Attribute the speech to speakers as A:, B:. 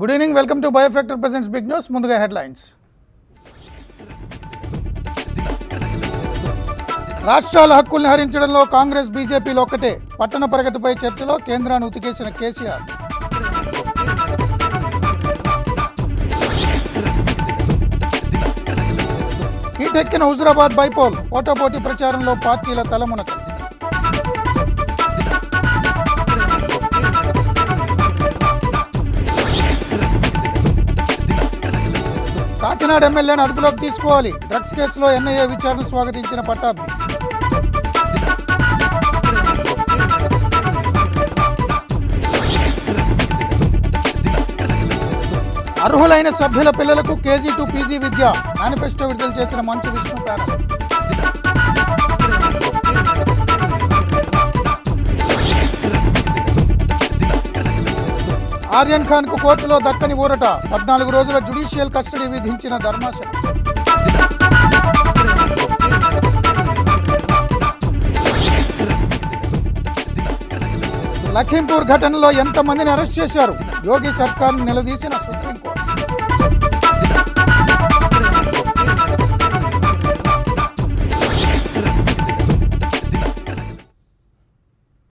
A: Good evening welcome to Biofactor presents big news ముందుగా headlines రాష్ట్రాల హక్కుల్ని హరించడంలో కాంగ్రెస్ బీజేపీలు ఒక్కటే. పట్టణ ప్రగతిపై చర్చలో కేంద్రాన్ని ఉతికేసిన కేసీఆర్. హీటెక్కిన హుజురాబాద్ బైపోల్ పోటాపోటీ ప్రచారంలో పార్టీల తలమునక. కాకినాడ ఎమ్మెల్యేను అదుపులోకి తీసుకోవాలి. డ్రగ్స్ కేసులో ఎన్ఐఏ విచారణ స్వాగతించిన పట్టాభి అర్హులైన సభ్యుల పిల్లలకు కేజీ టు పీజీ విద్య. మేనిఫెస్టో విడుదల చేసిన మంచు విష్ణు ప్యానల్. ఆర్యన్ ఖాన్కు కోర్టులో దక్కని ఊరట. పద్నాలుగు రోజుల జుడిషియల్ కస్టడీ విధించిన ధర్మాశ లఖీంపూర్ ఘటనలో ఎంతమందిని అరెస్ట్ చేశారు? యోగి సర్కార్ను నిలదీసిన సుప్రీంకోర్టు.